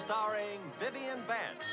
starring Vivian Vance.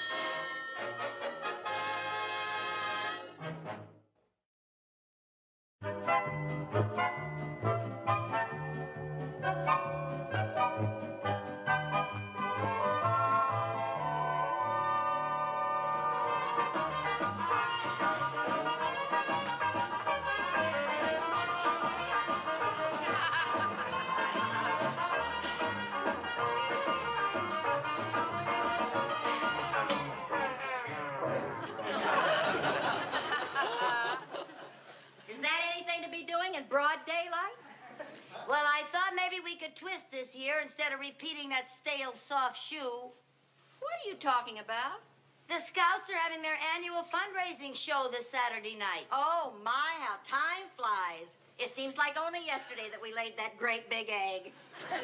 Talking about? The Scouts are having their annual fundraising show this Saturday night. Oh, my, how time flies. It seems like only yesterday that we laid that great big egg.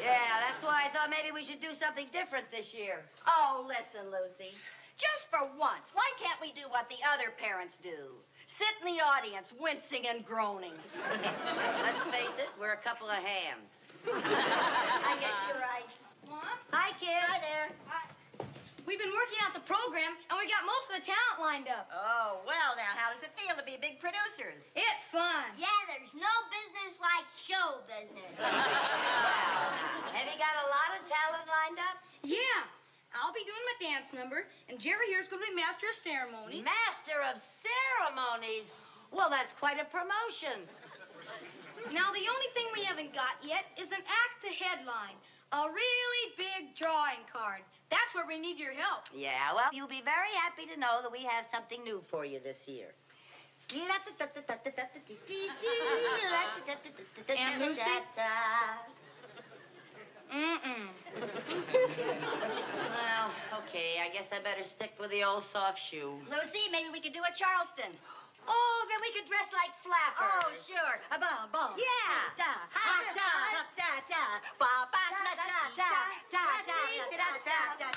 Yeah, that's why I thought maybe we should do something different this year. Oh, listen, Lucy. Just for once, why can't we do what the other parents do? Sit in the audience, wincing and groaning. Let's face it, we're a couple of hams. I guess you're right. Mom? Hi, kid. Hi there. We've been working out the program, and we got most of the talent lined up. Oh, well, now, how does it feel to be big producers? It's fun. Yeah, there's no business like show business. Well, now, have you got a lot of talent lined up? Yeah. I'll be doing my dance number, and Jerry here's going to be master of ceremonies. Master of ceremonies. Well, that's quite a promotion. now, the only thing we haven't got yet is an act to headline. A really big drawing card. That's where we need your help. Yeah, well, you'll be very happy to know that we have something new for you this year. Aunt Lucy? Mm-mm. Well, okay, I guess I better stick with the old soft shoe. Lucy, maybe we could do a Charleston. Oh, then we could dress like flappers. Oh, sure. A bum, bum. Yeah. Da, ha, da, da, da, da. Ba, ba, da, da, da, da, da, da, da, da, da.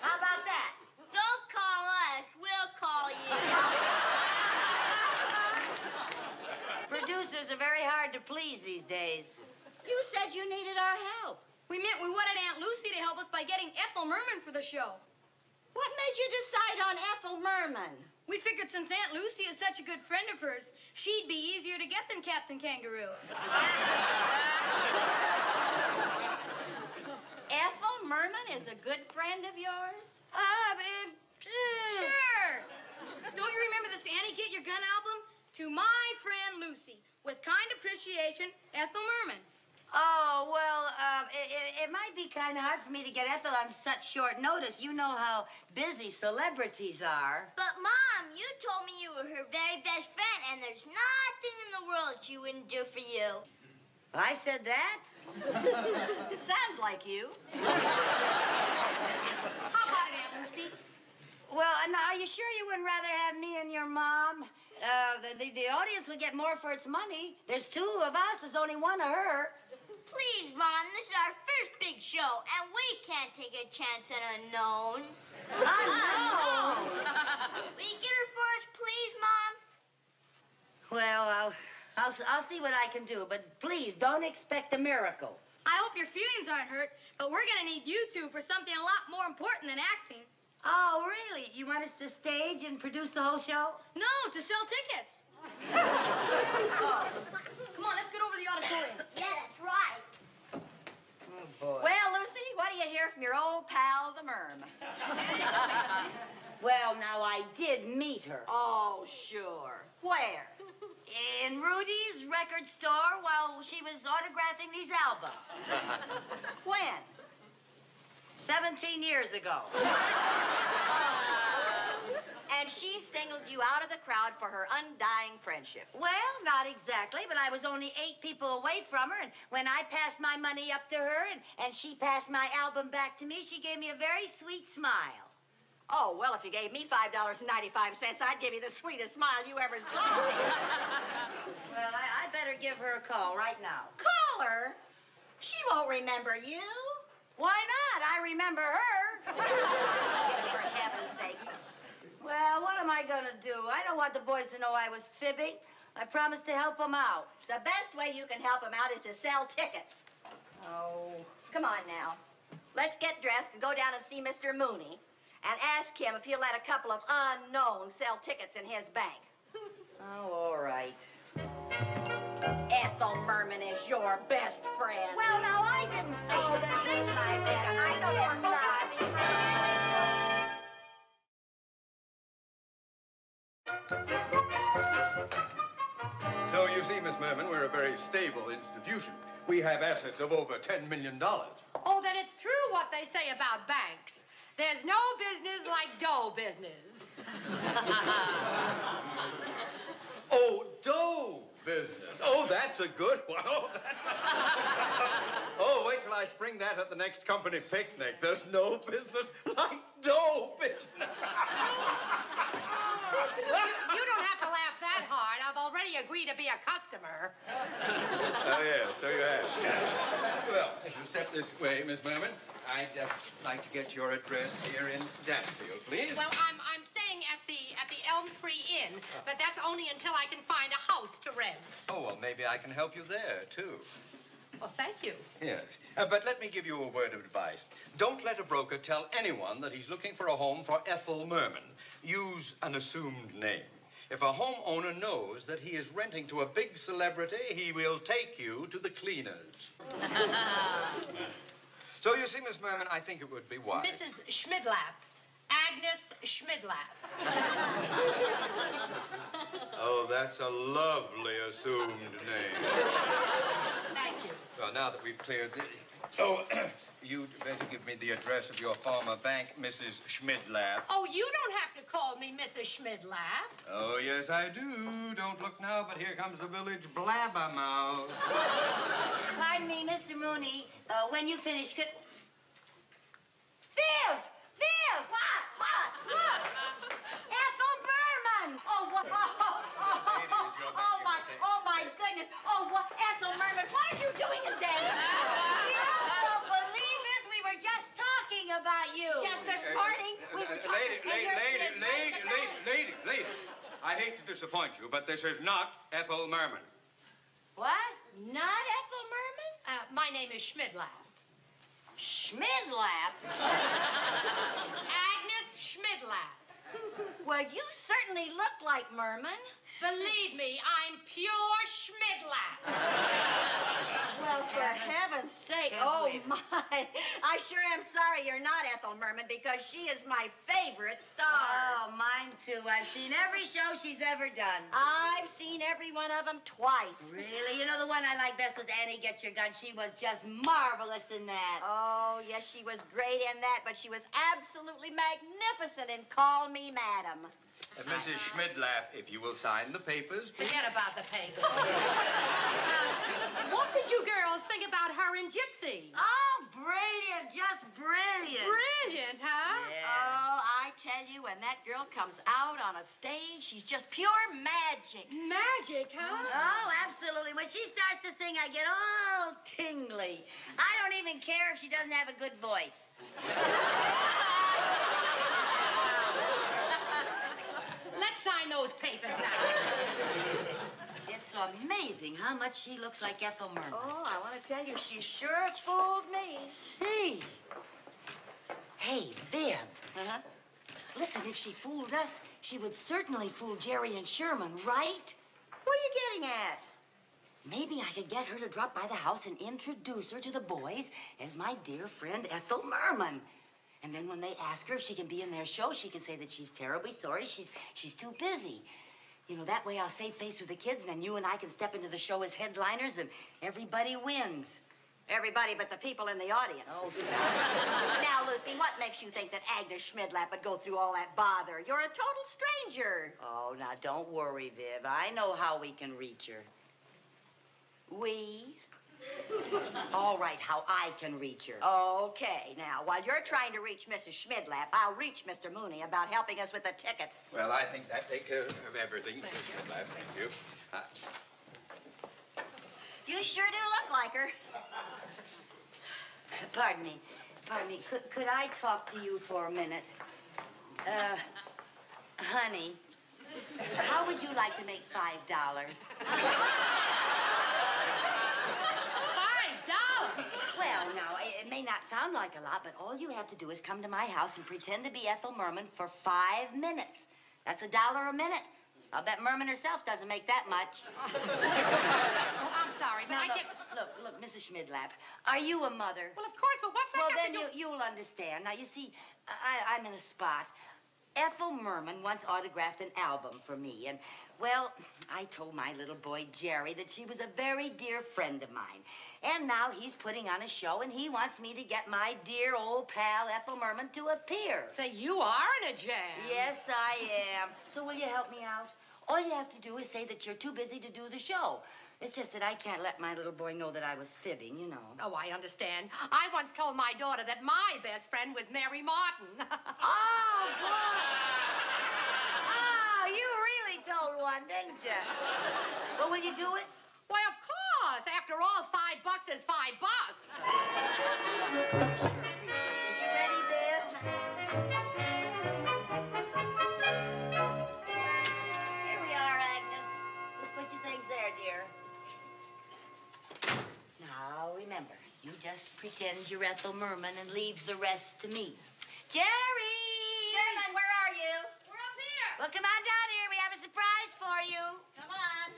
How about that? Don't call us. We'll call you. Producers are very hard to please these days. You said you needed our help. We meant we wanted Aunt Lucy to help us by getting Ethel Merman for the show. What made you decide on Ethel Merman? We figured since Aunt Lucy is such a good friend of hers, she'd be easier to get than Captain Kangaroo. Ethel Merman is a good friend of yours? Ah, babe. Sure. Don't you remember this Annie Get Your Gun album? To my friend Lucy. With kind appreciation, Ethel Merman. Oh, well, uh, it, it, it might be kind of hard for me to get Ethel on such short notice. You know how busy celebrities are. But, Mom, you told me you were her very best friend, and there's nothing in the world she wouldn't do for you. I said that? It sounds like you. How about it, Aunt Lucy? Well, are you sure you wouldn't rather have me and your mom? Uh, the, the, the audience would get more for its money. There's two of us, there's only one of her. Please, Mom, this is our first big show, and we can't take a chance on unknowns. Unknowns? Will you get her for us, please, Mom? Well, I'll, I'll, I'll see what I can do, but please don't expect a miracle. I hope your feelings aren't hurt, but we're gonna need you two for something a lot more important than acting. Oh, really? You want us to stage and produce the whole show? No, to sell tickets. Oh. Come on, let's get over to the auditorium. Yeah, that's right. Oh, boy. Well, Lucy, what do you hear from your old pal, the Merm? well, now, I did meet her. Oh, sure. Where? In Rudy's record store while she was autographing these albums. When? 17 years ago. And she singled you out of the crowd for her undying friendship. Well, not exactly, but I was only eight people away from her, and when I passed my money up to her and, and she passed my album back to me, she gave me a very sweet smile. Oh, well, if you gave me $5.95, I'd give you the sweetest smile you ever saw. Well, I, I better give her a call right now. Call her. She won't remember you. Why not? I remember her. For heaven's sake. Well, what am I gonna do? I don't want the boys to know I was fibbing. I promised to help them out. The best way you can help them out is to sell tickets. Oh. Come on now. let's get dressed and go down and see Mr. Mooney and ask him if he'll let a couple of unknowns sell tickets in his bank. Oh, all right. Ethel Merman is your best friend. Well, now, I didn't say oh, that. So you see, Miss Merman, we're a very stable institution. We have assets of over $10 million. Oh, then it's true what they say about banks. There's no business like dough business. oh, dough business. Oh, that's a good one. Oh, oh, wait till I spring that at the next company picnic. There's no business like dough business. you, you don't have to laugh that hard. I've already agreed to be a customer. Oh, yes, so you have. Well, if you step this way, Miss Merman, I'd uh, like to get your address here in Danfield, please. Well, I'm I'm staying at the at the Elm Tree Inn, but that's only until I can find a house to rent. Oh, well, maybe I can help you there, too. Well, thank you. Yes. Uh, but let me give you a word of advice. Don't let a broker tell anyone that he's looking for a home for Ethel Merman. Use an assumed name. If a homeowner knows that he is renting to a big celebrity, he will take you to the cleaners. so you see, Miss Merman, I think it would be wise. Mrs. Schmidlap. Agnes Schmidlap. oh, that's a lovely assumed name. Thank you. Well, now that we've cleared the... Oh, you'd better give me the address of your former bank, Mrs. Schmidlap. Oh, you don't have to call me Mrs. Schmidlap. Oh, yes, I do. Don't look now, but here comes the village blabbermouth. Pardon me, Mr. Mooney. Uh, when you finish, could... Viv! Viv! What? What? Look! Ethel Merman! Oh, what? Oh, oh, oh, oh, my, oh, my goodness. Oh, what? Ethel Merman, what are you doing in Denver? you don't believe this? We were just talking about you. Just this morning, we were talking... Lady, lady, lady, lady, lady, lady, lady. I hate to disappoint you, but this is not Ethel Merman. What? Not Ethel Merman? Uh, my name is Schmidlap. Schmidlap? Agnes Schmidlap. Well, you certainly look like Merman. Believe me, I'm pure Schmidlap. Well, for heaven's sake, oh my. I sure am sorry you're not Ethel Merman because she is my favorite star. Oh, mine too. I've seen every show she's ever done. I've seen every one of them twice. Really? You know the one I like best was Annie Get Your Gun. She was just marvelous in that. Oh, yes, she was great in that, but she was absolutely magnificent in Call Me Madam. Uh, Mrs. Schmidlap, if you will sign the papers. Please. Forget about the papers. what did you girls think about her and Gypsy? Oh, brilliant. Just brilliant. Brilliant, huh? Yeah. Oh, I tell you, when that girl comes out on a stage, she's just pure magic. Magic, huh? Oh, absolutely. When she starts to sing, I get all tingly. I don't even care if she doesn't have a good voice. Let's sign those papers now. Amazing how much she looks like Ethel Merman. Oh, I want to tell you, she sure fooled me. Hey. Hey, Viv. Uh-huh. Listen, if she fooled us, she would certainly fool Jerry and Sherman, right? What are you getting at? Maybe I could get her to drop by the house and introduce her to the boys as my dear friend Ethel Merman. And then when they ask her if she can be in their show, she can say that she's terribly sorry. She's she's too busy. You know, that way I'll save face with the kids, and then you and I can step into the show as headliners, and everybody wins. Everybody but the people in the audience. Oh, stop. now, Lucy, what makes you think that Agnes Schmidlap would go through all that bother? You're a total stranger. Oh, now, don't worry, Viv. I know how we can reach her. We? All right, how I can reach her. Okay, now, while you're trying to reach Mrs. Schmidlap, I'll reach Mr. Mooney about helping us with the tickets. Well, I think that takes care of everything, Mrs. Schmidlap. Thank you. Uh, you sure do look like her. Pardon me. Pardon me. Could, could I talk to you for a minute? Uh, honey, how would you like to make $5? may not sound like a lot, but all you have to do is come to my house and pretend to be Ethel Merman for five minutes. That's a dollar a minute. I'll bet Merman herself doesn't make that much. Oh, I'm sorry, but Now, I look, can't. look, look, Mrs. Schmidlap, are you a mother? Well, of course, but what's that Well, then to do? you, you'll understand. Now, you see, I, I'm in a spot. Ethel Merman once autographed an album for me, and, well, I told my little boy Jerry that she was a very dear friend of mine. And now he's putting on a show, and he wants me to get my dear old pal Ethel Merman to appear. Say, you are in a jam. Yes, I am. So will you help me out? All you have to do is say that you're too busy to do the show. It's just that I can't let my little boy know that I was fibbing, you know. Oh, I understand. I once told my daughter that my best friend was Mary Martin. Oh, boy. Oh, you really told one, didn't you? Well, will you do it? Why, of course. After all, five bucks is five bucks. Is you ready, Bill? Here we are, Agnes. Just put your things there, dear. Now, remember, you just pretend you're Ethel Merman and leave the rest to me. Jerry! Sherman, where are you? We're up here. Well, come on down here. We have a surprise for you. Come on.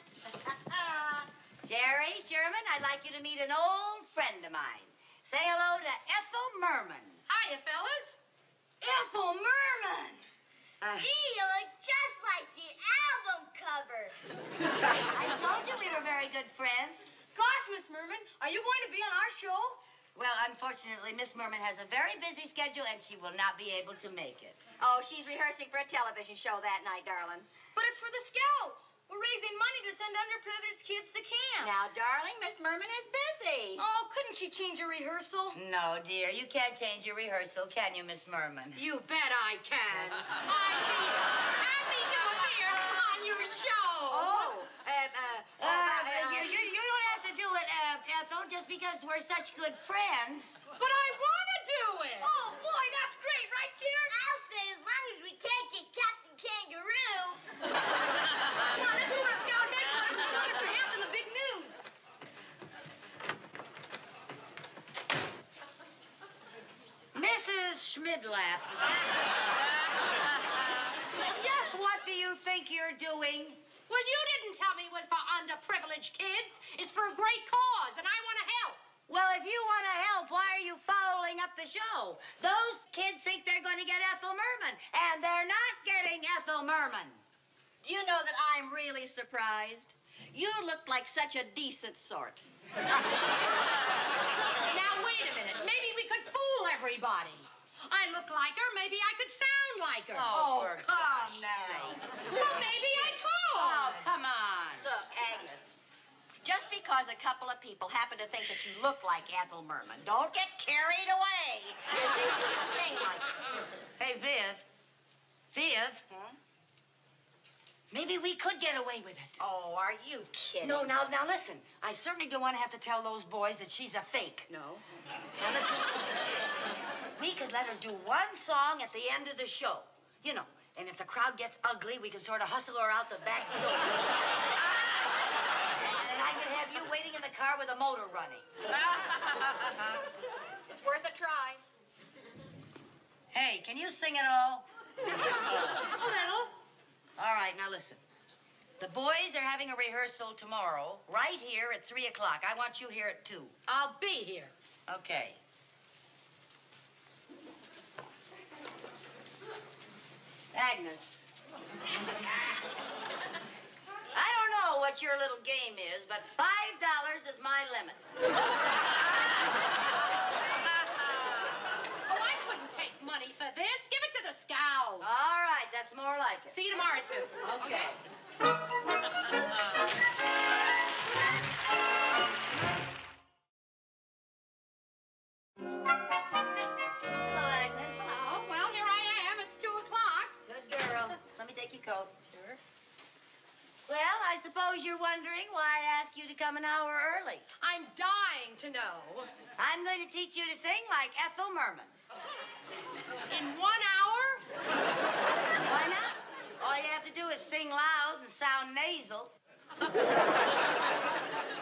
Jerry Sherman, I'd like you to meet an old friend of mine. Say hello to Ethel Merman. Hiya, fellas. Ethel Merman. Uh, Gee, you look just like the album cover. I told you we were very good friends. Gosh, Miss Merman, are you going to be on our show? Well, unfortunately, Miss Merman has a very busy schedule and she will not be able to make it. Oh, she's rehearsing for a television show that night, darling. But it's for the Scouts. We're raising money to send underprivileged kids to camp. Now, darling, Miss Merman is busy. Oh, couldn't she change a rehearsal? No, dear, you can't change your rehearsal, can you, Miss Merman? You bet I can. I'd be happy to appear on your show. Oh, uh, uh, uh, you, you, you don't have to do it, uh, Ethel, just because we're such good friends. But I want to do it. Oh, boy, that's great, right, dear? I'll say as long as we can't get Captain Kangaroo. Come on, let's go to Scout headquarters and show Mr. Hampton the big news. Mrs. Schmidlap. Just what do you think you're doing? Well, you didn't tell me it was for underprivileged kids. It's for a great cause, and I want to help. Well, if you want to help, why are you fouling up the show? Those kids think they're going to get Ethel Merman, and they're not getting Ethel Merman. Do you know that I'm really surprised? You look like such a decent sort. Now, wait a minute. Maybe we could fool everybody. I look like her. Maybe I could sound like her. Oh, for come now. Well, maybe I could. Oh, come on. Look, Agnes, just because a couple of people happen to think that you look like Ethel Merman, don't get carried away. You think you can sing like her. Hey, Viv. Viv, Hmm? maybe we could get away with it. Oh, are you kidding? No, now, now listen. I certainly don't want to have to tell those boys that she's a fake. No. Now listen. We could let her do one song at the end of the show. You know, and if the crowd gets ugly, we can sort of hustle her out the back door. and I could have you waiting in the car with a motor running. It's worth a try. Hey, can you sing at all? A little. All right, now listen. The boys are having a rehearsal tomorrow, right here at 3 o'clock. I want you here at 2. I'll be here. Okay. Agnes. I don't know what your little game is, but five dollars is my limit. Oh, I couldn't take money for this. Give it to the scouts. All right, that's more like it. See you tomorrow, too. Okay. Hello, Let me take your coat. Sure. Well, I suppose you're wondering why I asked you to come an hour early. I'm dying to know. I'm going to teach you to sing like Ethel Merman. In one hour? Why not? All you have to do is sing loud and sound nasal.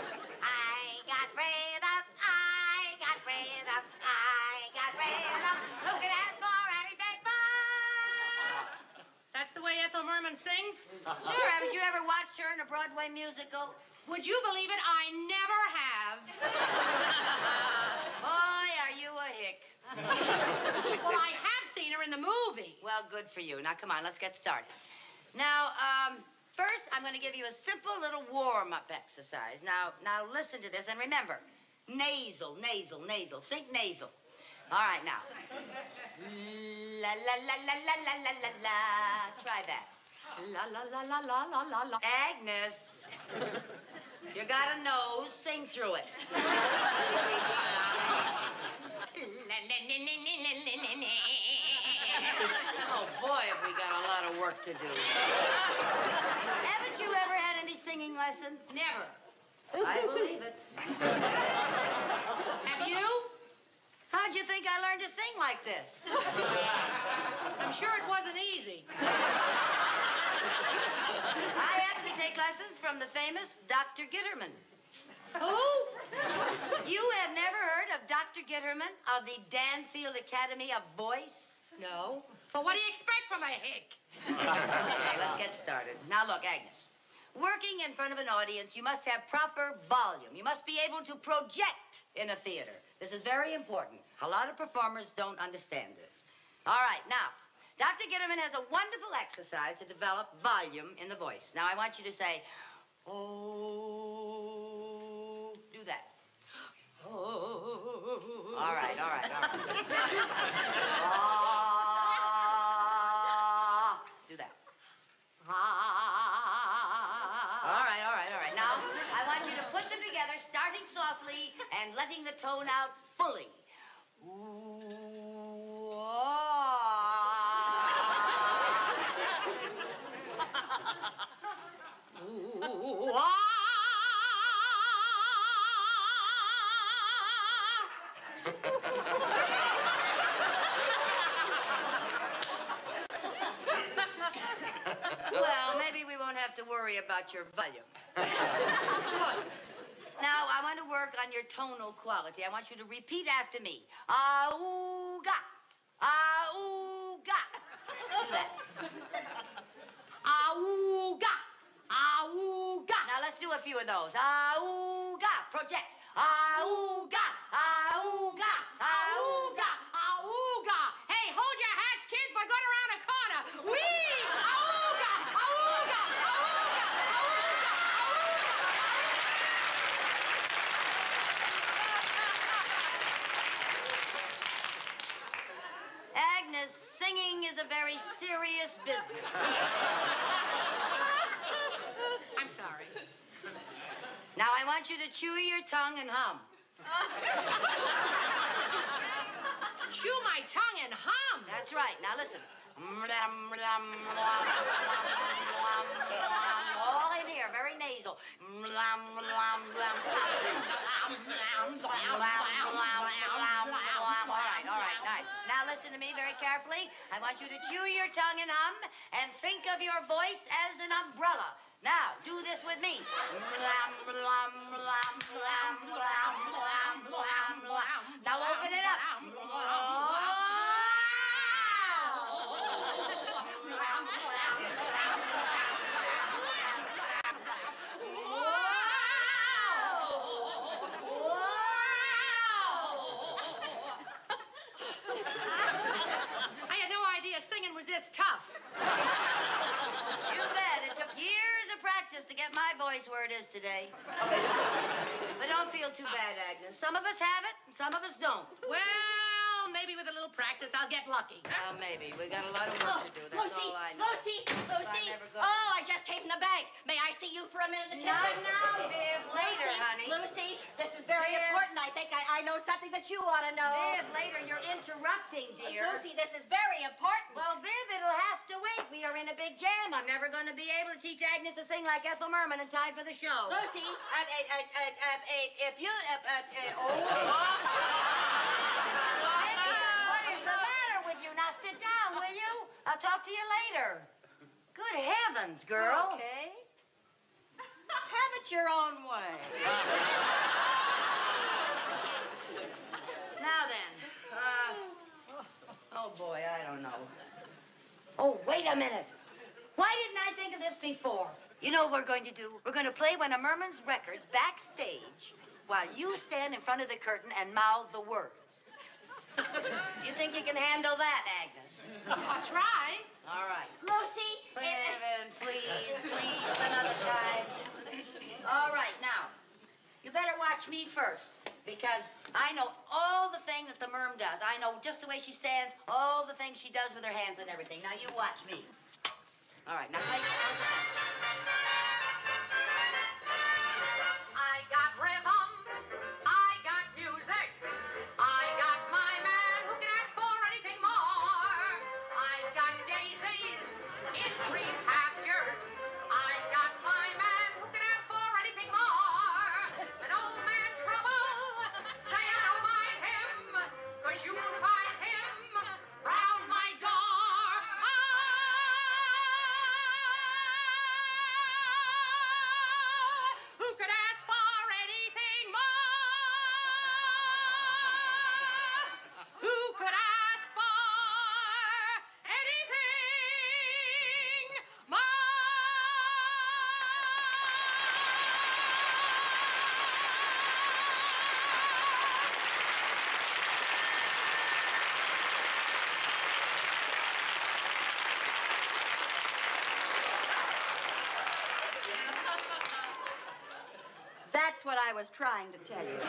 Ethel Merman sings? Sure, haven't you ever watched her in a Broadway musical? Would you believe it? I never have. Boy, are you a hick. well, I have seen her in the movie. Well, good for you. Now, come on, let's get started. Now, um, first, I'm going to give you a simple little warm-up exercise. Now, now, listen to this, and remember, nasal, nasal, nasal. Think nasal. All right, now. La la la la la la la la la. Try that. La la la la la la la la. Agnes, you got a nose. Sing through it. Oh boy, have we got a lot of work to do. Haven't you ever had any singing lessons? Never. I believe it. Have you? How'd you think I learned to sing like this? I'm sure it wasn't easy. I happen to take lessons from the famous Dr. Gitterman. Who? You have never heard of Dr. Gitterman of the Danfield Academy of Voice? No. But what do you expect from a hick? Okay, let's get started. Now, look, Agnes. Working in front of an audience, you must have proper volume. You must be able to project in a theater. This is very important. A lot of performers don't understand this. All right, now, Dr. Gitterman has a wonderful exercise to develop volume in the voice. Now, I want you to say, oh, do that. Oh. All right, all right, all right. Ah, do that. Ah. All right, all right, all right. Now, I want you to put them together, starting softly and letting the tone out fully. Well, maybe we won't have to worry about your volume. Now, I want to work on your tonal quality. I want you to repeat after me. Auga. Auga. Do that. Auga. Auga. Now, let's do a few of those. Auga. Project. Auga. Auga. Auga. Hey, hold your hats, kids. We're going around a corner. Whee! Auga. Auga. Auga. Agnes, singing is a very serious business. I'm sorry. Now, I want you to chew your tongue and hum. Chew my tongue and hum. That's right. Now listen. All in here, very nasal. All right, all right, all right. Listen to me very carefully. I want you to chew your tongue and hum and think of your voice as an umbrella. Now, do this with me. Now open it up. Voice where it is today. But don't feel too bad, Agnes. Some of us have it, and some of us don't. Well, maybe with a little practice, I'll get lucky. Well, maybe. We've got a lot of work to do. That's Lucy, all I know. Lucy, Lucy. go. Oh, I just came from the bank. May I see you for a minute in the Not now, Viv. Later, Lucy, honey. Lucy, this is very Viv. important. I think I, I know something that you ought to know. Viv, later. You're interrupting, dear. Lucy, this is very important. Well, Viv, it'll have to wait. We are in a big jam. I'm never going to be able to teach Agnes to sing like Ethel Merman in time for the show. Lucy, uh, uh, uh, uh, uh, uh, if you, uh, uh, uh, oh. Vicky, what is the matter with you? Now sit down, will you? I'll talk to you later. Good heavens, girl. Okay. Have it your own way. Now then, uh, oh boy, I don't know. Oh, wait a minute. Why didn't I think of this before? You know what we're going to do? We're going to play one of Merman's records backstage while you stand in front of the curtain and mouth the words. you think you can handle that, Agnes? I'll try. All right. Lucy. Evan, please, please, another time. All right, now, you better watch me first because I know all the thing that the merm does. I know just the way she stands, all the things she does with her hands and everything. Now, you watch me. All right, now was trying to tell you. oh,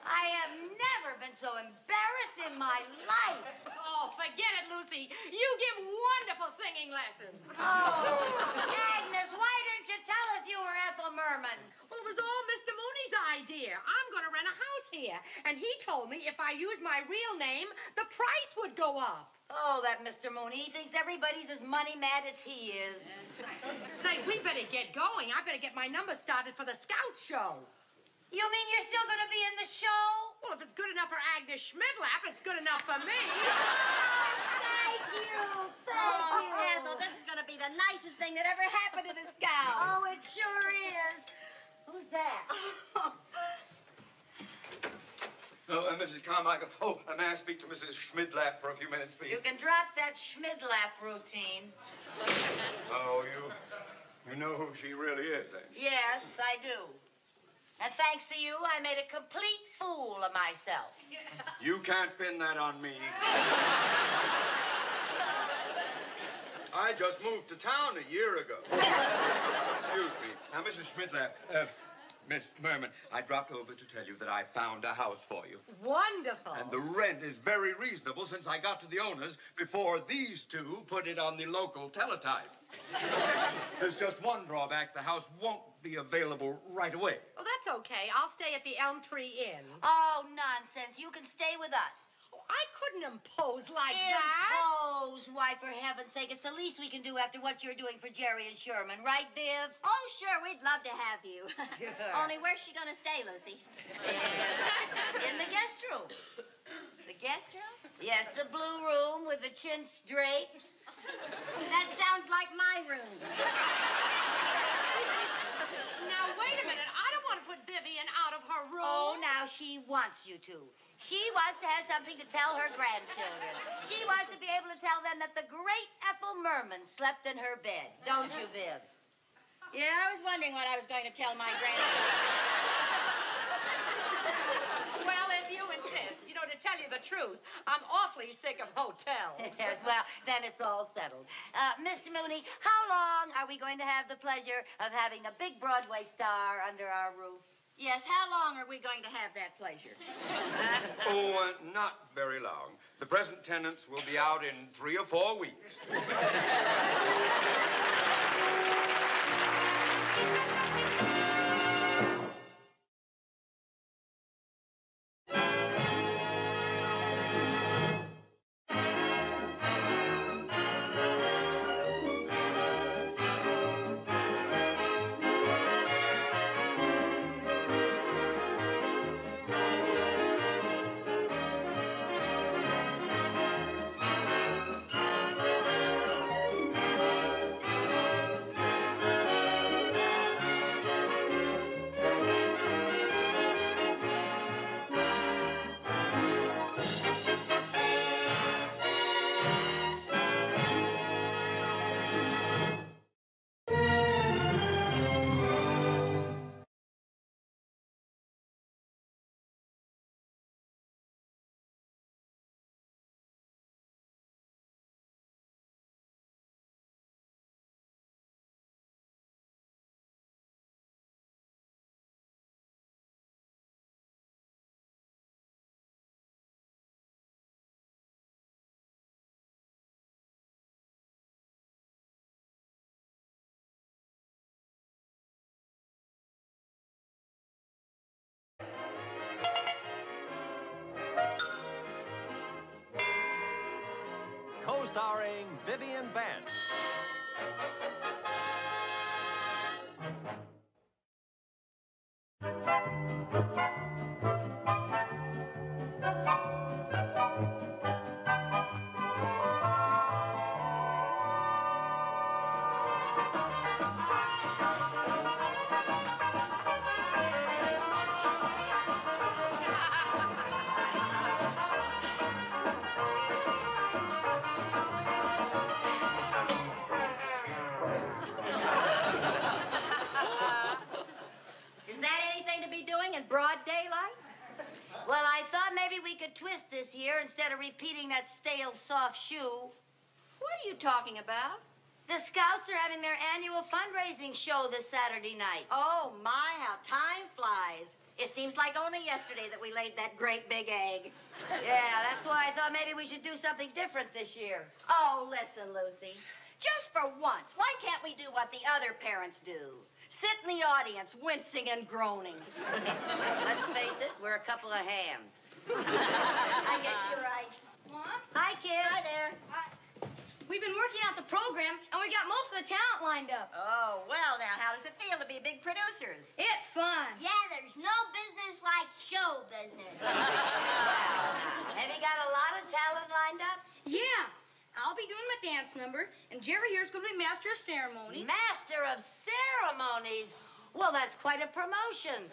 I have never been so embarrassed in my life. Oh, forget it, Lucy. You give wonderful singing lessons. Oh, Agnes, why didn't you tell us you were Ethel Merman? Well, it was all Mr. Mooney's idea. I'm going to rent a house here. And he told me if I use my real name, the price would go up. Oh, that Mr. Mooney. He thinks everybody's as money mad as he is. Say, we better get going. I better get my number started for the scout show. You mean you're still going to be in the show? Well, if it's good enough for Agnes Schmidlap, it's good enough for me. Thank you. Thank Oh, you. Ethel, this is going to be the nicest thing that ever happened to this gal. Oh, it sure is. Who's that? Oh, uh, Mrs. Carmichael. Oh, uh, may I speak to Mrs. Schmidlap for a few minutes, please? You can drop that Schmidlap routine. Oh, you, you know who she really is, eh? Yes, I do. And thanks to you, I made a complete fool of myself. You can't pin that on me. I just moved to town a year ago. Excuse me. Now, Mrs. Schmidlap, uh, Miss Merman, I dropped over to tell you that I found a house for you. Wonderful. And the rent is very reasonable since I got to the owners before these two put it on the local teletype. There's just one drawback. The house won't be available right away. Oh, that's okay. I'll stay at the Elm Tree Inn. Oh, nonsense. You can stay with us. I couldn't impose like that. Impose. Why, for heaven's sake, it's the least we can do after what you're doing for Jerry and Sherman, right, Viv? Oh, sure, we'd love to have you. Sure. Only where's she going to stay, Lucy? In the guest room. The guest room? Yes, the blue room with the chintz drapes. That sounds like my room. Now, wait a minute. I don't want to put Vivian out of her room. Oh, now she wants you to. She wants to have something to tell her grandchildren. She wants to be able to tell them that the great Ethel Merman slept in her bed. Don't you, Viv? Yeah, I was wondering what I was going to tell my grandchildren. Well, if you insist. You know, to tell you the truth, I'm awfully sick of hotels. Yes, well, then it's all settled. Uh, Mr. Mooney, how long are we going to have the pleasure of having a big Broadway star under our roof? Yes, how long are we going to have that pleasure? Oh, uh, not very long. The present tenants will be out in three or four weeks. starring Vivian Vance. We could twist this year instead of repeating that stale soft shoe. What are you talking about? The Scouts are having their annual fundraising show this Saturday night. Oh, my, how time flies. It seems like only yesterday that we laid that great big egg. Yeah, that's why I thought maybe we should do something different this year. Oh, listen, Lucy. Just for once, why can't we do what the other parents do? Sit in the audience, wincing and groaning. Let's face it, we're a couple of hams. I guess you're right. Mom, Hi, kids. Hi there. Hi. we've been working out the program, and we got most of the talent lined up. Oh, well, now, how does it feel to be big producers? It's fun. Yeah, there's no business like show business. Have you got a lot of talent lined up? Yeah. I'll be doing my dance number, and Jerry here's going to be master of ceremonies. Master of ceremonies. Well, that's quite a promotion.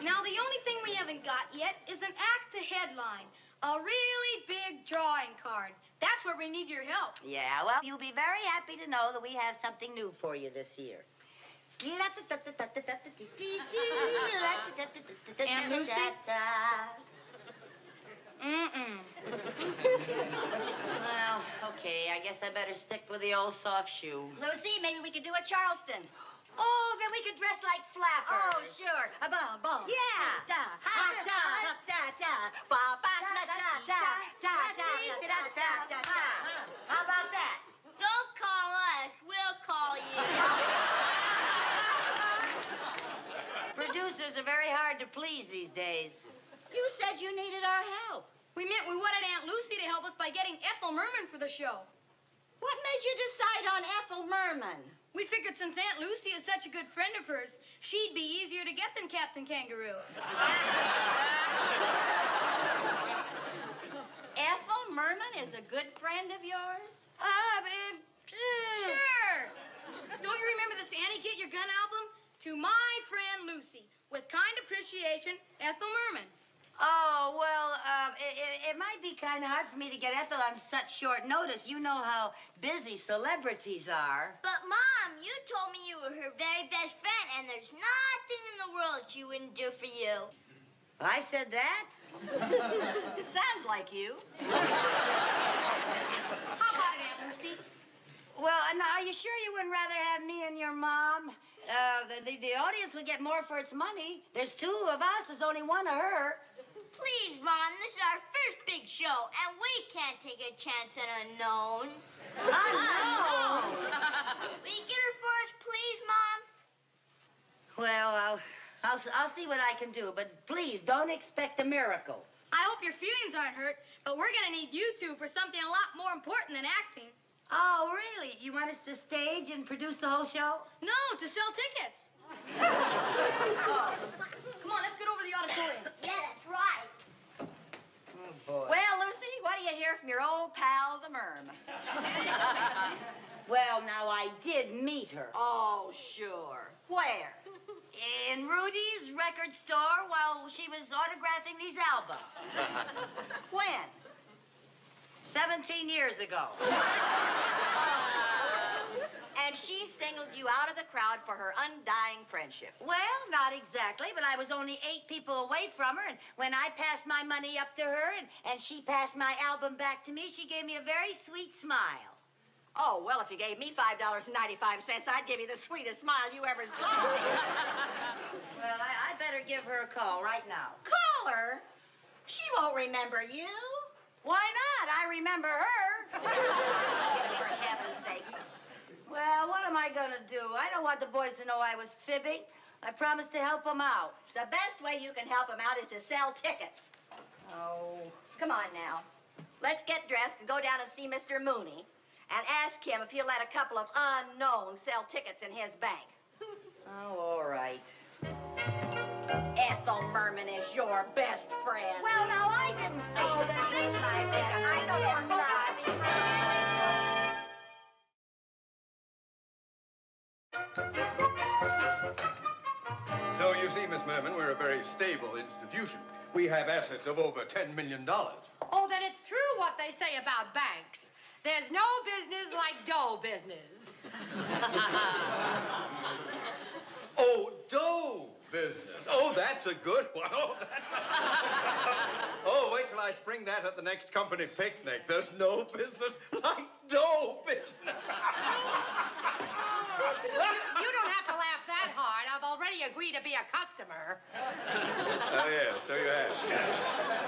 Now, the only thing we haven't got yet is an act to headline. A really big drawing card. That's where we need your help. Yeah, well, you'll be very happy to know that we have something new for you this year. Aunt Lucy? Mm-mm. Well, okay, I guess I better stick with the old soft shoe. Lucy, maybe we could do a Charleston. Oh, then we could dress like flappers. Oh, sure. A bum, bum. Yeah. Da, ha, da, da, da, da. Ba, ba, da, da, da, da, da, da, da, da, da. How about that? Don't call us, we'll call you. Producers are very hard to please these days. You said you needed our help. We meant we wanted Aunt Lucy to help us by getting Ethel Merman for the show. What made you decide on Ethel Merman? We figured since Aunt Lucy is such a good friend of hers, she'd be easier to get than Captain Kangaroo. Ethel Merman is a good friend of yours? Ah, babe. Sure. Don't you remember the Annie Get Your Gun album? To my friend Lucy. With kind appreciation, Ethel Merman. Oh, well, uh, it, it, it might be kind of hard for me to get Ethel on such short notice. You know how busy celebrities are. But, Mom, you told me you were her very best friend, and there's nothing in the world she wouldn't do for you. I said that? It sounds like you. How about it, Aunt Lucy? Well, now, are you sure you wouldn't rather have me and your mom? Uh, the, the, the audience would get more for its money. There's two of us, there's only one of her. Please, Mom, this is our first big show, and we can't take a chance on unknowns. Oh, Unknowns? Will you get her for us, please, Mom? Well, I'll, I'll, I'll see what I can do, but please don't expect a miracle. I hope your feelings aren't hurt, but we're gonna need you two for something a lot more important than acting. Oh, really? You want us to stage and produce the whole show? No, to sell tickets. Come on, let's get over to the auditorium. Yeah, that's right. Boy. Well, Lucy, what do you hear from your old pal, the Merm? Well, now, I did meet her. Oh, sure. Where? In Rudy's record store while she was autographing these albums. When? 17 years ago. And she singled you out of the crowd for her undying friendship. Well, not exactly, but I was only eight people away from her, and when I passed my money up to her and, and she passed my album back to me, she gave me a very sweet smile. Oh, well, if you gave me $5.95, I'd give you the sweetest smile you ever saw. Well, I, I better give her a call right now. Call her. She won't remember you. Why not? I remember her. For heaven's sake. Well, what am I going to do? I don't want the boys to know I was fibbing. I promised to help them out. The best way you can help them out is to sell tickets. Oh. Come on now. let's get dressed and go down and see Mr. Mooney and ask him if he'll let a couple of unknowns sell tickets in his bank. Oh, all right. Ethel Merman is your best friend. Well, now, I didn't say oh, she's my best I friend. I know So you see, Miss Merman, we're a very stable institution. We have assets of over $10 million. Oh, then it's true what they say about banks. There's no business like dough business. oh, dough business. Oh, that's a good one. Oh, oh, wait till I spring that at the next company picnic. There's no business like dough business. you don't have to laugh that hard. I've already agreed to be a customer. Oh, yes, so you have.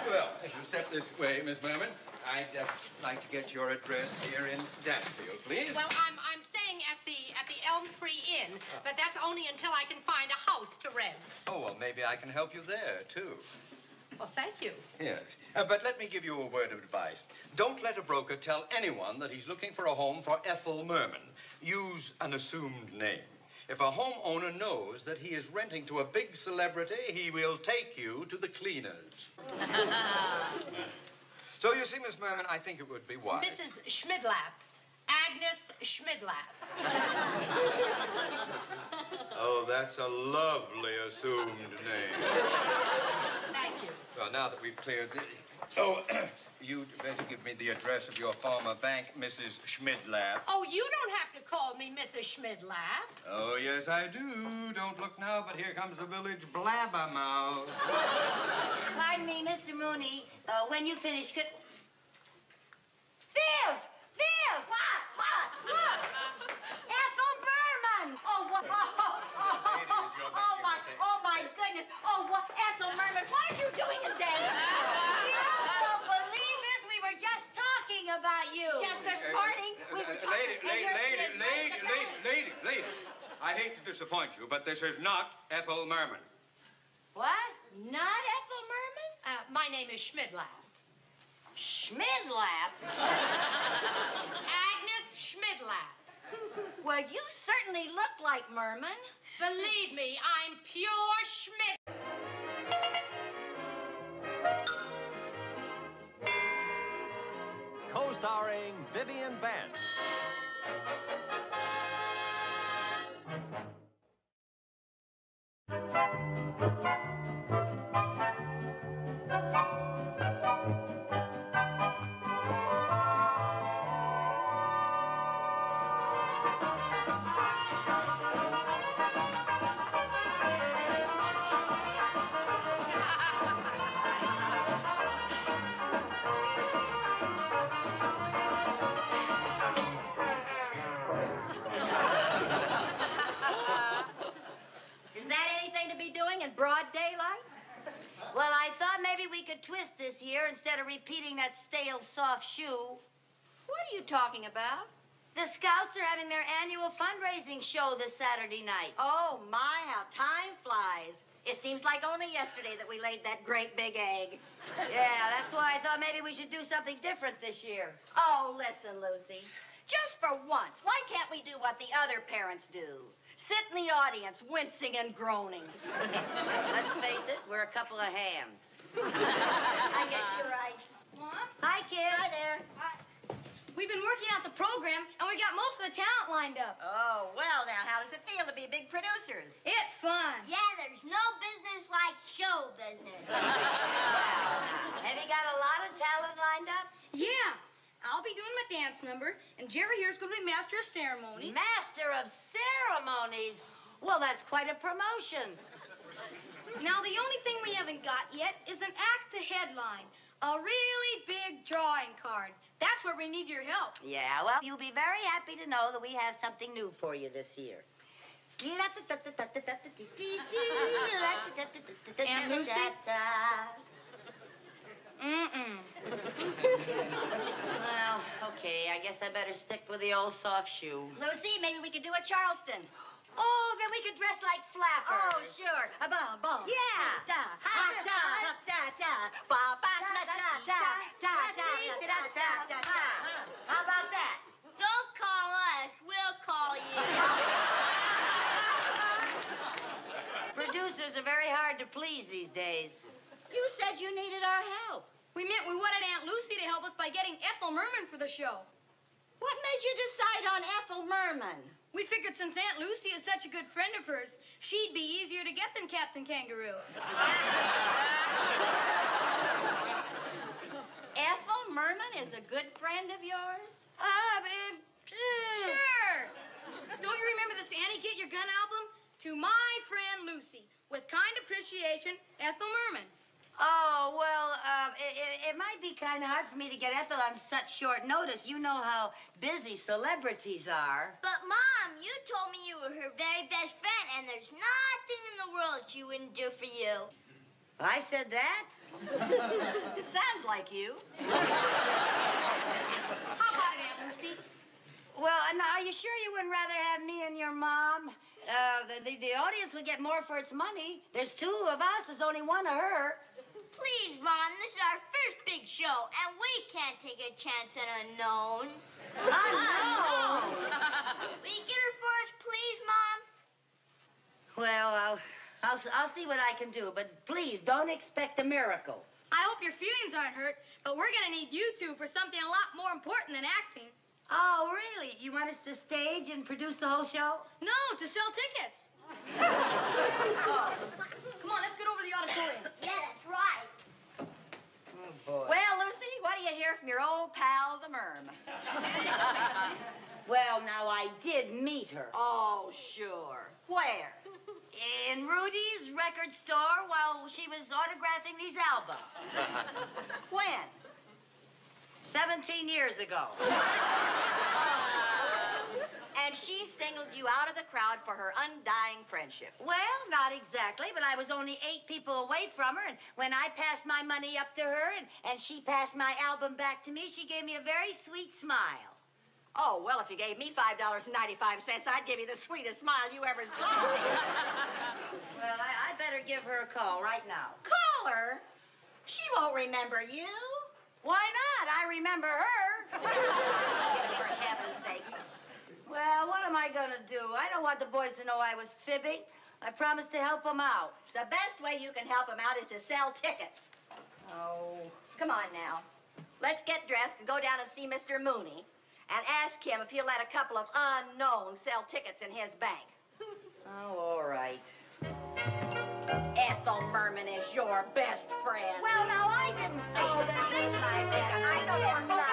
Well, if you step this way, Miss Merman, I'd uh, like to get your address here in Danfield, please. Well, I'm I'm staying at the at the Elm Tree Inn, but that's only until I can find a house to rent. Oh, well, maybe I can help you there, too. Well, thank you. Yes. Uh, but let me give you a word of advice. Don't let a broker tell anyone that he's looking for a home for Ethel Merman. Use an assumed name. If a homeowner knows that he is renting to a big celebrity, he will take you to the cleaners. so you see, Miss Merman, I think it would be wise. Mrs. Schmidlap. Agnes Schmidlap. oh, that's a lovely assumed name. Thank you. Well, now that we've cleared the... Oh, you'd better give me the address of your former bank, Mrs. Schmidlap. Oh, you don't have to call me Mrs. Schmidlap. Oh, yes, I do. Don't look now, but here comes the village blabbermouth. Pardon me, Mr. Mooney. Uh, when you finish... Could... Viv! Viv! What? What? Look! Ethel Merman! Oh, what? Oh, oh, oh, oh, my, oh, my goodness. What? Ethel Merman, what are you doing today? You don't believe this? We were just talking about you. Just this morning, we were talking... Lady, and lady, here she lady, lady, lady, lady, lady. I hate to disappoint you, but this is not Ethel Merman. What? Not Ethel Merman? Uh, my name is Schmidlap. Schmidlap? Agnes Schmidlap. Well, you certainly look like Merman. Believe me, I'm pure Schmid. Co-starring Vivian Vance. Talking about? The Scouts are having their annual fundraising show this Saturday night. Oh, my, how time flies. It seems like only yesterday that we laid that great big egg. Yeah, that's why I thought maybe we should do something different this year. Oh, listen, Lucy. Just for once, why can't we do what the other parents do? Sit in the audience, wincing and groaning. Let's face it, we're a couple of hams. I guess you're right. Mom? Hi, kid. Hi there. We've been working out the program, and we got most of the talent lined up. Oh, well, now, how does it feel to be big producers? It's fun. Yeah, there's no business like show business. Well, now, have you got a lot of talent lined up? Yeah. I'll be doing my dance number, and Jerry here's going to be master of ceremonies. Master of ceremonies. Well, that's quite a promotion. Now, the only thing we haven't got yet is an act to headline. A really big drawing card. That's where we need your help. Yeah, well, you'll be very happy to know that we have something new for you this year. Aunt Lucy? Mm-mm. Well, okay, I guess I better stick with the old soft shoe. Lucy, maybe we could do a Charleston. Oh, then we could dress like flappers. Oh, sure. A bum bum. Yeah. Da ha da da da da. Ba ba da da da da da da da da da. How about that? Don't call us. We'll call you. Producers are very hard to please these days. You said you needed our help. We meant we wanted Aunt Lucy to help us by getting Ethel Merman for the show. What made you decide on Ethel Merman? We figured since Aunt Lucy is such a good friend of hers, she'd be easier to get than Captain Kangaroo. Ethel Merman is a good friend of yours? Ah, babe. Sure. Don't you remember the Annie Get Your Gun album? To my friend Lucy, with kind appreciation, Ethel Merman. Oh, well, um, it, it, it might be kind of hard for me to get Ethel on such short notice. You know how busy celebrities are. But, Mom, you told me you were her very best friend, and there's nothing in the world she wouldn't do for you. I said that? it sounds like you. How about it, Aunt Lucy? Well, uh, now, are you sure you wouldn't rather have me and your mom? Uh, the, the, the audience would get more for its money. There's two of us, there's only one of her. Please, Mom, this is our first big show, and we can't take a chance on unknowns. Unknowns? Will you get her for us, please, Mom? Well, I'll, I'll, I'll see what I can do, but please don't expect a miracle. I hope your feelings aren't hurt, but we're gonna need you two for something a lot more important than acting. Oh, really? You want us to stage and produce the whole show? No, to sell tickets. Oh, come on, let's get over to the auditorium. Yeah, that's right. Oh, boy. Well, Lucy, what do you hear from your old pal, the Merm? Well, now, I did meet her. Oh, sure. Where? In Rudy's record store while she was autographing these albums. When? 17 years ago. And she singled you out of the crowd for her undying friendship. Well, not exactly, but I was only eight people away from her, and when I passed my money up to her and, and she passed my album back to me, she gave me a very sweet smile. Oh, well, if you gave me $5.95, I'd give you the sweetest smile you ever saw. Well, I, I better give her a call right now. Call her. She won't remember you. Why not? I remember her. For heaven's sake. Well, what am I gonna do? I don't want the boys to know I was fibbing. I promised to help them out. The best way you can help them out is to sell tickets. Oh. Come on now. Let's get dressed and go down and see Mr. Mooney and ask him if he'll let a couple of unknowns sell tickets in his bank. Oh, all right. Ethel Merman is your best friend. Well, now I didn't say Oh, that. she's my best. I know you're not.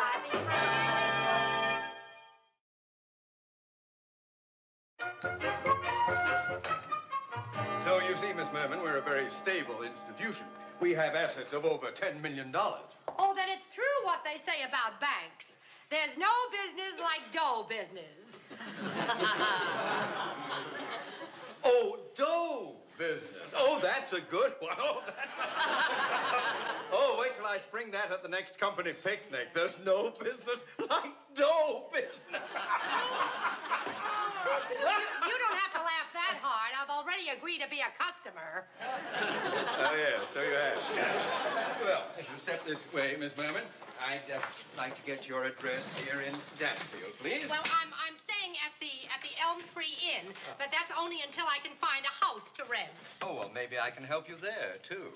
So you see, Miss Merman, we're a very stable institution. We have assets of over $10 million. Oh, then it's true what they say about banks. There's no business like dough business. Oh, dough business. Oh, that's a good one. Oh, that... oh, wait till I spring that at the next company picnic. There's no business like dough business. You don't have to laugh that hard. I've already agreed to be a customer. oh, yes, so you have. Well, if you step this way, Miss Merman, I'd uh, like to get your address here in Danfield, please. Well, I'm I'm staying at the at the Elm Tree Inn, but that's only until I can find a house to rent. Oh, well, maybe I can help you there, too.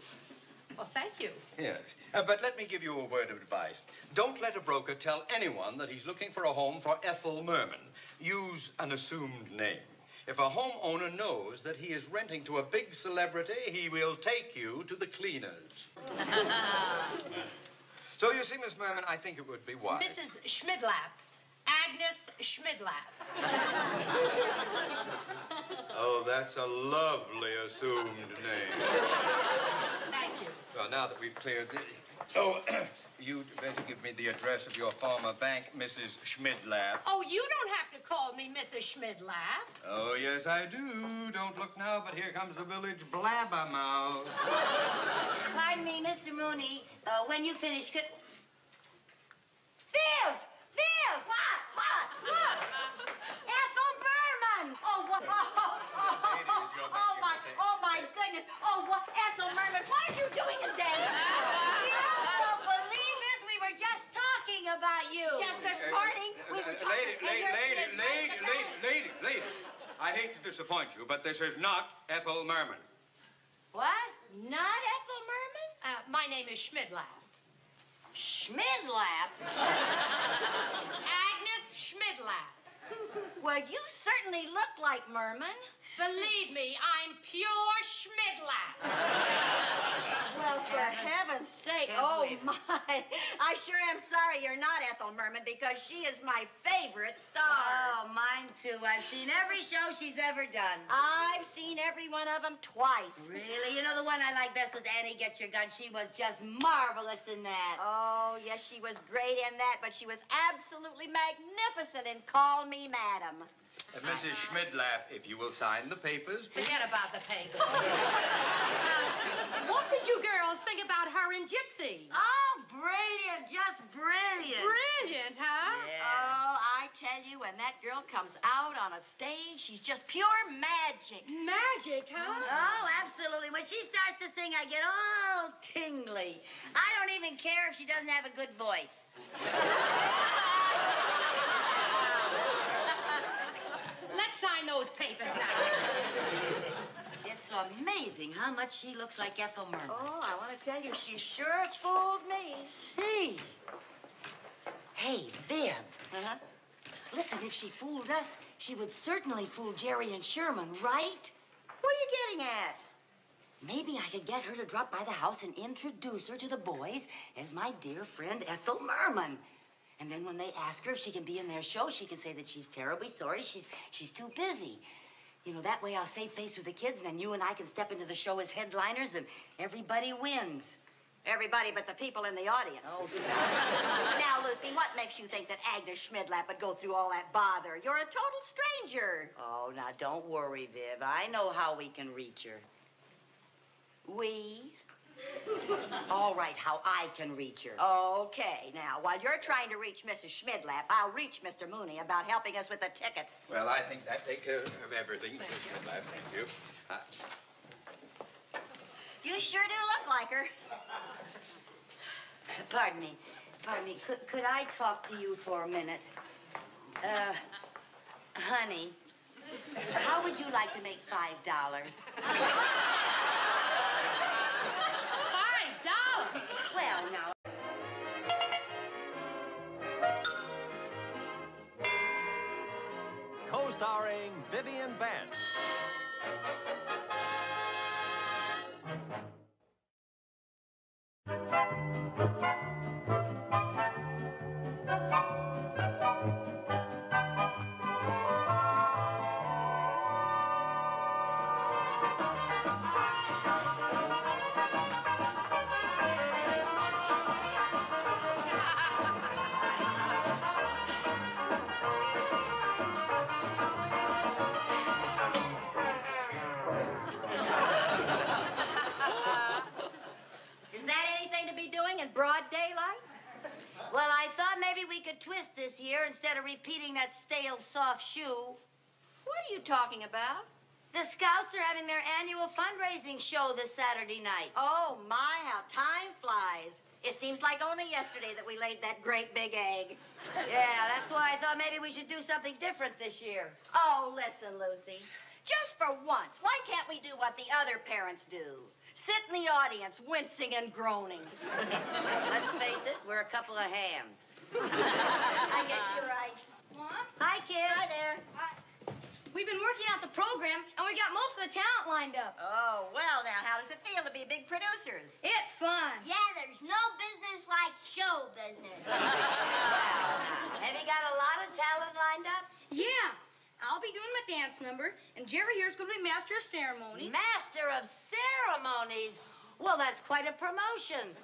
Well, thank you. Yes. Uh, but let me give you a word of advice. Don't let a broker tell anyone that he's looking for a home for Ethel Merman. Use an assumed name. If a homeowner knows that he is renting to a big celebrity, he will take you to the cleaners. so you see, Miss Merman, I think it would be wise. Mrs. Schmidlap. Agnes Schmidlap. Oh, that's a lovely assumed name. Thank you. Well, now that we've cleared the... Oh, you'd better give me the address of your former bank, Mrs. Schmidlap. Oh, you don't have to call me Mrs. Schmidlap. Oh, yes, I do. Don't look now, but here comes the village blabbermouth. Pardon me, Mr. Mooney. Uh, when you finish cook... Viv! Viv! What? What? Look! Ethel Merman! Oh, what? Oh, oh, oh, oh, oh, my, oh, my goodness. Oh, what? Ethel Merman, what are you doing in Danfield? You don't believe this? We were just talking about you. Just this morning, we were talking, Lady, and lady, here she lady, is lady, ringing the lady, lady, lady. I hate to disappoint you, but this is not Ethel Merman. What? Not Ethel Merman? Uh, my name is Schmidlap. Schmidlap? Agnes Schmidlap. Well, you certainly look like Merman. Believe me, I'm pure Schmidlap. Well, for heaven's sake, oh my. I sure am sorry you're not Ethel Merman because she is my favorite star. Oh, mine too. I've seen every show she's ever done. I've seen every one of them twice. Really? You know the one I like best was Annie Get Your Gun. She was just marvelous in that. Oh, yes, she was great in that, but she was absolutely magnificent in Call Me Madam. Uh, Mrs. Schmidlap, if you will sign the papers, please. Forget about the paper. what did you girls think about her and Gypsy? Oh, brilliant. Just brilliant. Brilliant, huh? Oh, I tell you, when that girl comes out on a stage, she's just pure magic. Magic, huh? Oh, absolutely. When she starts to sing, I get all tingly. I don't even care if she doesn't have a good voice. Let's sign those papers now. Amazing how much she looks like Ethel Merman. Oh, I want to tell you, she sure fooled me. Gee. Hey, Viv. Uh-huh. Listen, if she fooled us, she would certainly fool Jerry and Sherman, right? What are you getting at? Maybe I could get her to drop by the house and introduce her to the boys as my dear friend Ethel Merman. And then when they ask her if she can be in their show, she can say that she's terribly sorry. She's she's too busy. You know, that way I'll save face with the kids, and then you and I can step into the show as headliners, and everybody wins. Everybody but the people in the audience. Oh, stop. now, Lucy, what makes you think that Agnes Schmidlap would go through all that bother? You're a total stranger. Oh, now don't worry, Viv. I know how we can reach her. We? All right, how I can reach her. Okay, now, while you're trying to reach Mrs. Schmidlap, I'll reach Mr. Mooney about helping us with the tickets. Well, I think that takes care of everything, Mrs. Schmidlap. Thank you. Uh, You sure do look like her. Pardon me. Pardon me. Could, could I talk to you for a minute? Uh, honey, how would you like to make five dollars? Five dollars. Well, now. Co-starring Vivian Vance. We could twist this year instead of repeating that stale soft shoe. What are you talking about? The Scouts are having their annual fundraising show this Saturday night. Oh, my, how time flies. It seems like only yesterday that we laid that great big egg. Yeah, that's why I thought maybe we should do something different this year. Oh, listen, Lucy. Just for once, why can't we do what the other parents do? Sit in the audience, wincing and groaning. Let's face it, we're a couple of hams. I guess you're right. Mom, Hi, kid. Hi there. Hi. we've been working out the program, and we got most of the talent lined up. Oh, well, now, how does it feel to be big producers? It's fun. Yeah, there's no business like show business. Have you got a lot of talent lined up? Yeah. I'll be doing my dance number, and Jerry here's going to be master of ceremonies. Master of ceremonies. Well, that's quite a promotion.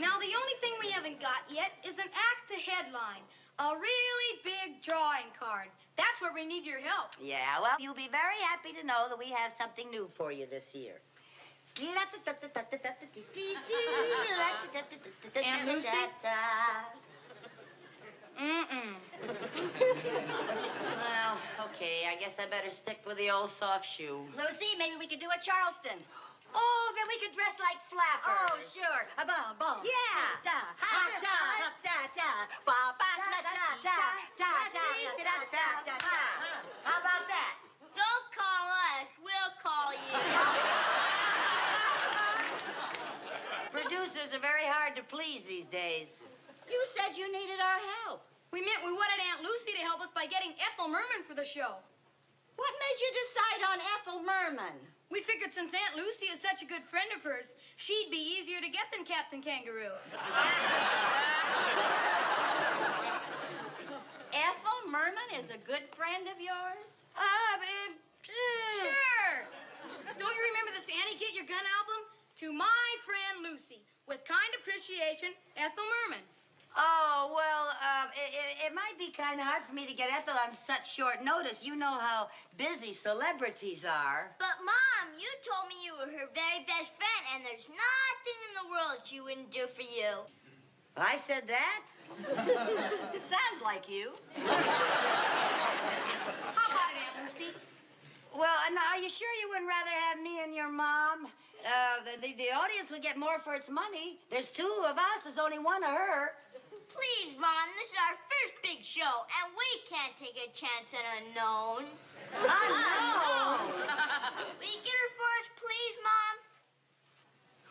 Now, the only thing we haven't got yet is an act to headline. A really big drawing card. That's where we need your help. Yeah, well, you'll be very happy to know that we have something new for you this year. Aunt Lucy? Mm-mm. Well, okay, I guess I better stick with the old soft shoe. Lucy, maybe we could do a Charleston. Oh, then we could dress like flappers. Oh, sure. A bum bum. Yeah. Da ha da da da da. Ba ba da da da da da da da da da. How about that? Don't call us. We'll call you. Producers are very hard to please these days. You said you needed our help. We meant we wanted Aunt Lucy to help us by getting Ethel Merman for the show. What made you decide on Ethel Merman? We figured since Aunt Lucy is such a good friend of hers, she'd be easier to get than Captain Kangaroo. Ethel Merman is a good friend of yours? Ah, I mean, Sure. Don't you remember the Annie Get Your Gun album? To my friend Lucy, with kind appreciation, Ethel Merman. Oh, well, um, it, it, it might be kind of hard for me to get Ethel on such short notice. You know how busy celebrities are. But, Mom, you told me you were her very best friend, and there's nothing in the world she wouldn't do for you. I said that? it sounds like you. How about it, Aunt Lucy? Well, and are you sure you wouldn't rather have me and your mom? Uh, the, the, the audience would get more for its money. There's two of us, there's only one of her. Please, Mom, this is our first big show, and we can't take a chance on unknowns. Unknowns? Will you get her for us, please, Mom?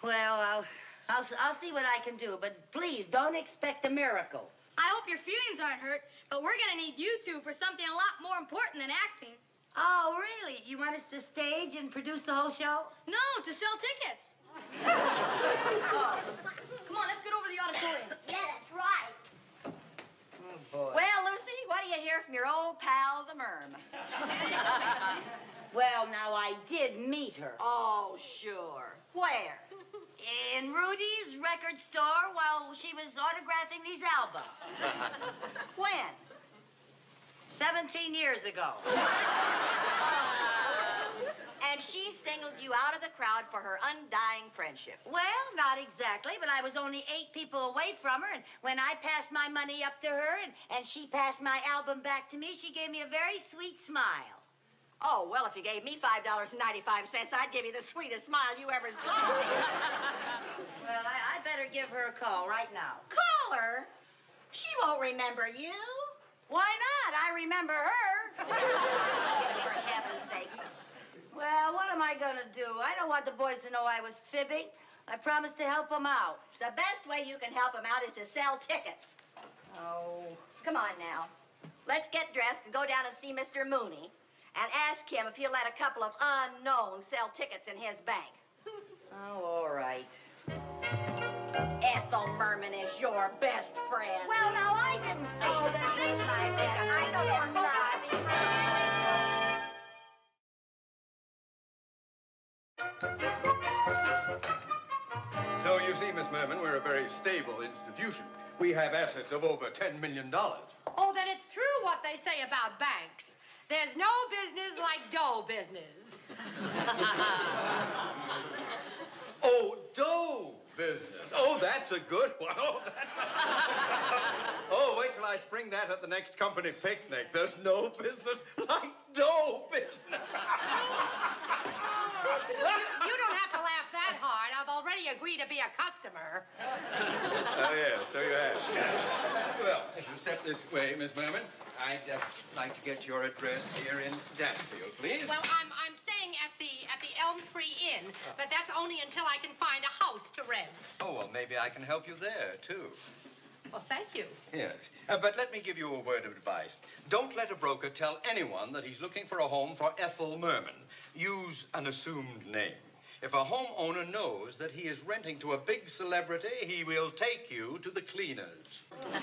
Well, I'll, I'll, I'll see what I can do, but please don't expect a miracle. I hope your feelings aren't hurt, but we're gonna need you two for something a lot more important than acting. Oh, really? You want us to stage and produce the whole show? No, to sell tickets. Come oh. On, let's get over to the auditorium. Yeah, that's right. Oh, boy. Well, Lucy, what do you hear from your old pal, the Merm? Well, now, I did meet her. Oh, sure. Where? In Rudy's record store while she was autographing these albums. When? 17 years ago. And she singled you out of the crowd for her undying friendship. Well, not exactly, but I was only eight people away from her, and when I passed my money up to her and, and she passed my album back to me, she gave me a very sweet smile. Oh, well, if you gave me $5.95, I'd give you the sweetest smile you ever saw. Well, I, I better give her a call right now. Call her. She won't remember you. Why not? I remember her. For heaven's sake. Well, what am I going to do? I don't want the boys to know I was fibbing. I promised to help them out. The best way you can help them out is to sell tickets. Oh. Come on now. Let's get dressed and go down and see Mr. Mooney and ask him if he'll let a couple of unknowns sell tickets in his bank. Oh, all right. Ethel Merman is your best friend. Well, now, I didn't say Oh, that. she is my best I don't know So you see, Miss Merman, we're a very stable institution. We have assets of over $10 million. Oh, then it's true what they say about banks. There's no business like dough business. Oh, dough business. Oh, that's a good one. Oh, oh, wait till I spring that at the next company picnic. There's no business like dough business. You don't have to laugh that hard. I've already agreed to be a customer. oh, yes, so you have. Well, if you step this way, Miss Merman, I'd uh, like to get your address here in Danfield, please. Well, I'm I'm staying at the at the Elm Tree Inn, but that's only until I can find a house to rent. Oh, well, maybe I can help you there, too. Well, thank you. Yes. Uh, but let me give you a word of advice. Don't let a broker tell anyone that he's looking for a home for Ethel Merman. Use an assumed name. If a homeowner knows that he is renting to a big celebrity, he will take you to the cleaners.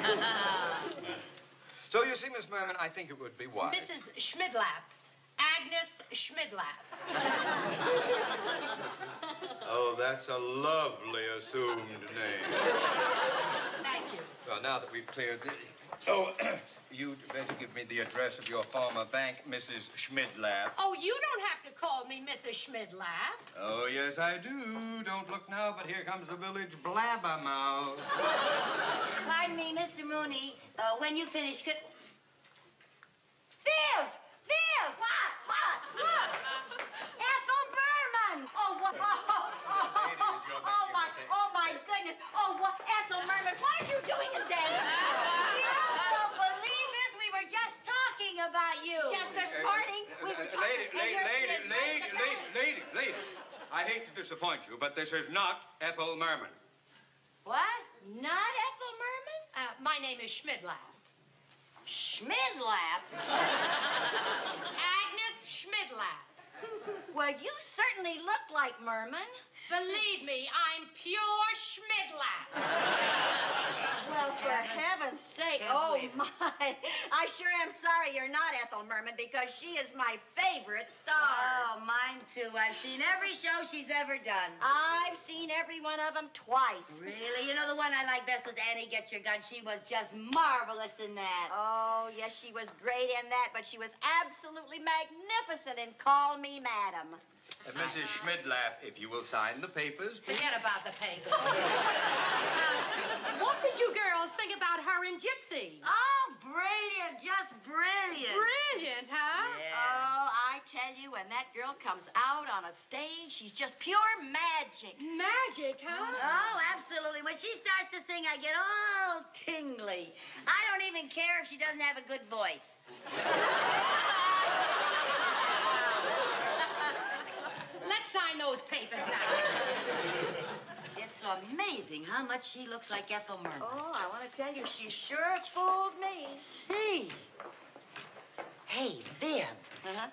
so you see, Miss Merman, I think it would be wise. Mrs. Schmidlap. Agnes Schmidlap. Oh, that's a lovely assumed name. Thank. Well, now that we've cleared the... Oh, you'd better give me the address of your former bank, Mrs. Schmidlap. Oh, you don't have to call me Mrs. Schmidlap. Oh, yes, I do. Don't look now, but here comes the village blabbermouth. Pardon me, Mr. Mooney. Uh, when you finish, could... Viv! Viv! What? What? Look! Ethel Merman! Oh, what? Oh, oh, oh, Ladies, you're oh, making a my, mistake. oh, my goodness. Oh. Ethel Merman, what are you doing today? Don't believe this? We were just talking about you. Just this morning, we were talking, lady, and lady, here she lady, is right in lady, lady, lady, lady. I hate to disappoint you, but this is not Ethel Merman. What? Not Ethel Merman? Uh, my name is Schmidlap. Schmidlap? Agnes Schmidlap. Well, you certainly look like Merman. Believe me, I'm pure Schmidlap. Well, heaven's sake, Can't oh my. I sure am sorry you're not Ethel Merman because she is my favorite star. Oh, mine too. I've seen every show she's ever done. I've seen every one of them twice. Really? You know the one I liked best was Annie Get Your Gun. She was just marvelous in that. Oh, yes, she was great in that, but she was absolutely magnificent in Call Me Madam. Uh, Mrs. Schmidlap, if you will sign the papers. Forget about the paper. what did you girls think about her and Gypsy? Oh, brilliant. Just brilliant. Brilliant, huh? Yeah. Oh, I tell you, when that girl comes out on a stage, she's just pure magic. Magic, huh? Oh, absolutely. When she starts to sing, I get all tingly. I don't even care if she doesn't have a good voice. Let's sign those papers now. It's amazing how much she looks like Ethel Merman. Oh, I want to tell you, she sure fooled me. Hey. Hey, Viv. Uh-huh.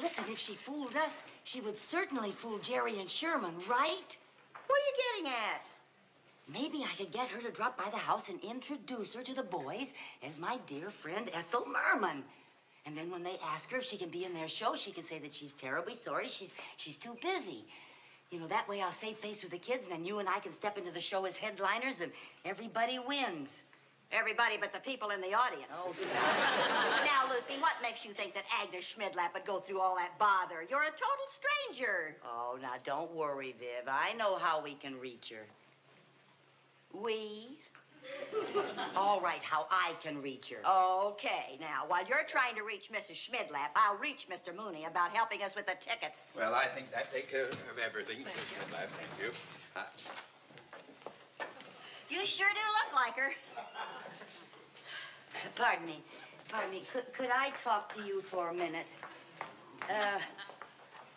Listen, if she fooled us, she would certainly fool Jerry and Sherman, right? What are you getting at? Maybe I could get her to drop by the house and introduce her to the boys as my dear friend Ethel Merman. And then when they ask her if she can be in their show, she can say that she's terribly sorry. She's she's too busy. You know, that way I'll save face with the kids, and then you and I can step into the show as headliners, and everybody wins. Everybody but the people in the audience. Oh, stop. now, Lucy, what makes you think that Agnes Schmidlap would go through all that bother? You're a total stranger. Oh, now don't worry, Viv. I know how we can reach her. We? All right, how I can reach her. Okay, now, while you're trying to reach Mrs. Schmidlap, I'll reach Mr. Mooney about helping us with the tickets. Well, I think that takes care of everything, Mrs. Schmidlap. Thank you. Uh, you sure do look like her. Pardon me. Pardon me. Could, could I talk to you for a minute? Uh,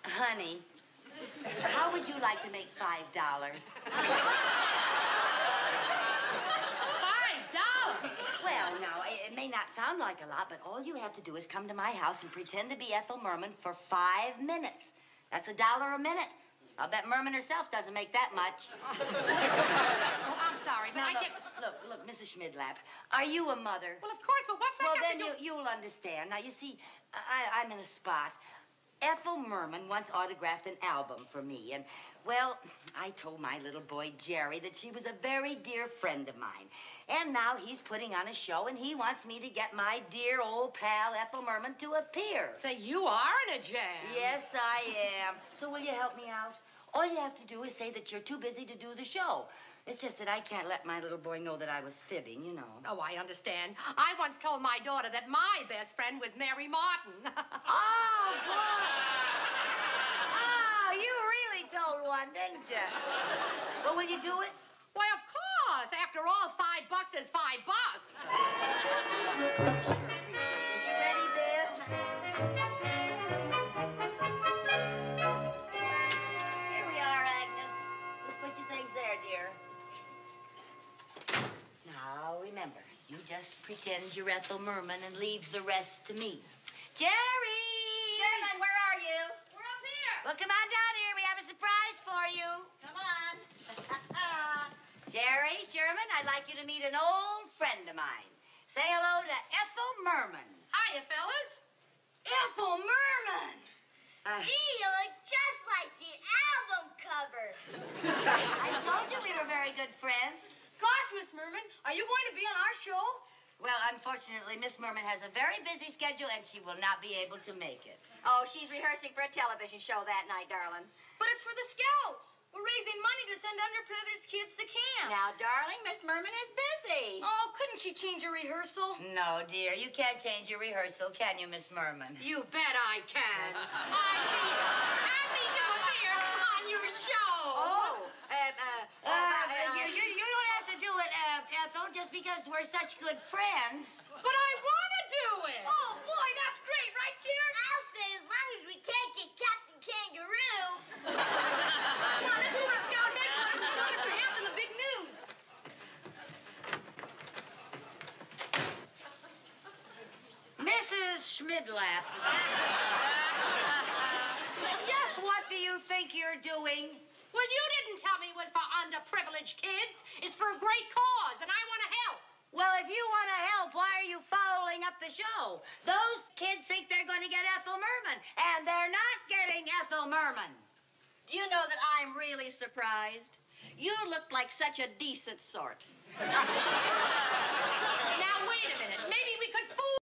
honey, how would you like to make $5? may not sound like a lot, but all you have to do is come to my house and pretend to be Ethel Merman for five minutes. That's a dollar a minute. I'll bet Merman herself doesn't make that much. Oh, I'm sorry, but Now, I look, get. look, look, Mrs. Schmidlap, are you a mother? Well, of course, but what's that Well, got then to do? you, you'll understand. Now, you see, I, I'm in a spot. Ethel Merman once autographed an album for me, and, well, I told my little boy Jerry that she was a very dear friend of mine. And now he's putting on a show, and he wants me to get my dear old pal Ethel Merman to appear. Say, you are in a jam. Yes, I am. So will you help me out? All you have to do is say that you're too busy to do the show. It's just that I can't let my little boy know that I was fibbing, you know. Oh, I understand. I once told my daughter that my best friend was Mary Martin. Oh, boy. Oh, you really told one, didn't you? Well, will you do it? Why, of course. After all, five bucks is five bucks. Is you ready, Viv? Here we are, Agnes. Just put your things there, dear. Now, remember, you just pretend you're Ethel Merman and leave the rest to me. Jerry! Sherman, where are you? We're up here. Well, come on down here. We have a surprise for you. Jerry Sherman, I'd like you to meet an old friend of mine. Say hello to Ethel Merman. Hiya, fellas. Ethel Merman. Uh, Gee, you look just like the album cover. I told you we were very good friends. Gosh, Miss Merman, are you going to be on our show? Well, unfortunately, Miss Merman has a very busy schedule and she will not be able to make it. Oh, she's rehearsing for a television show that night, darling. But it's for the Scouts. We're raising money to send underprivileged kids to camp. Now, darling, Miss Merman is busy. Oh, couldn't she change a rehearsal? No, dear, you can't change your rehearsal, can you, Miss Merman? You bet I can. I'd be happy to appear on your show. Oh, because we're such good friends. But I want to do it. Oh, boy, that's great, right, Jerry? I'll say as long as we can't get Captain Kangaroo. Come on, let's go to Scout Headquarters and tell Mr. Hampton the big news. Mrs. Schmidlap. Just what do you think you're doing? Well, you didn't tell me it was for underprivileged kids. It's for a great cause, and I want to help. Well, if you want to help, why are you fouling up the show? Those kids think they're going to get Ethel Merman, and they're not getting Ethel Merman. Do you know that I'm really surprised? You look like such a decent sort. Now, wait a minute. Maybe we could fool